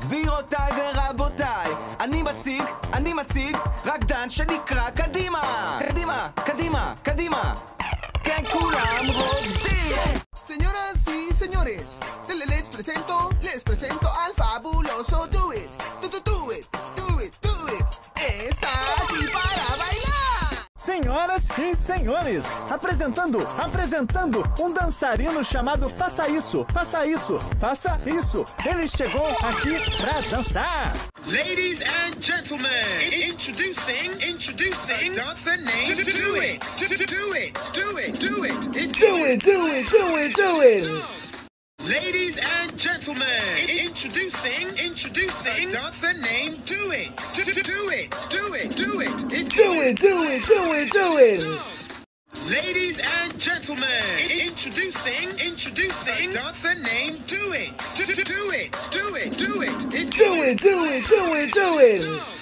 גבירותיי ורבותיי, אני מציג, אני מציג, רקדן שנקרא כנראה Señoras y señores, le- les presento, les presento al fabuloso Do It. Do, do, do it, do it, do it. Está aquí para bailar. Senhoras e senhores, apresentando, apresentando um dançarino chamado Faça Isso, Faça Isso, Faça Isso. Ele chegou aqui pra dançar. Ladies and gentlemen, introducing, introducing, dancer named Do It, do, do, do it, do it, do it. Ladies and gentlemen, introducing, introducing, dancer named Do It, do, do, do it, do it, do it. It's do it, do it, do it, do it. Ladies and gentlemen, introducing, introducing, dancer named Do It, do, do, do it, do it, do it. It's do it, do it, do it, do it.